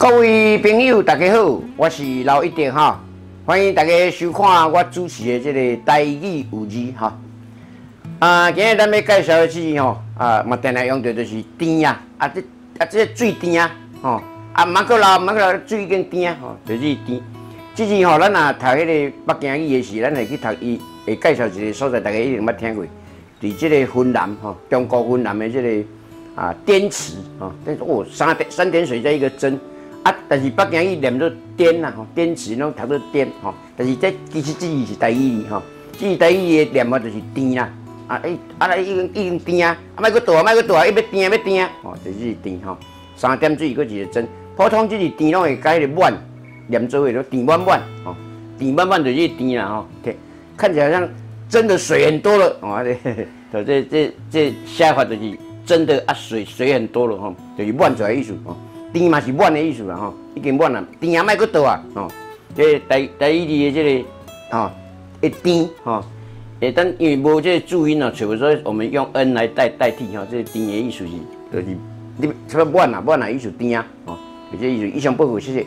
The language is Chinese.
各位朋友，大家好，我是老一点哈，欢迎大家收看我主持的这个台语有字哈。啊，今日咱要介绍的是吼，啊，嘛定来用到就是甜啊，啊这啊这水甜啊，吼，啊芒果老芒果老水跟甜啊，吼，就是甜。之前吼，咱若读迄个北京语的时，咱会去读伊会介绍一个所在，大家一定捌听过，伫这个云南吼，中国云南的这个啊滇池吼，但是哦三点三点水在一个针。啊，但是北京语念做滇啦，吼，滇池拢读做滇，吼，但是这其实字是台语吼，字台语的念法就是甜啦，啊，哎，啊来已经已经甜啊，啊，卖搁倒，莫搁倒，一要甜要甜，吼，就是甜吼，三点水搁一个针，普通即是甜拢会改个碗念做为咯，甜碗碗，吼，甜碗碗就是甜啦，吼，看起来好像真的水很多了，哦，这这这这写法就是真的啊水水很多了，吼，就是碗出来意思，吼。甜嘛是满的意思啦吼，已经满啦，甜也莫搁倒啊吼。这第第一字的这个吼，会甜吼，诶，等因为无这个注音啊，所以我们用 n 来代代替吼，这个甜的意思是就是你什么满啊满啊意思甜啊吼，有这意思，以上报告谢谢。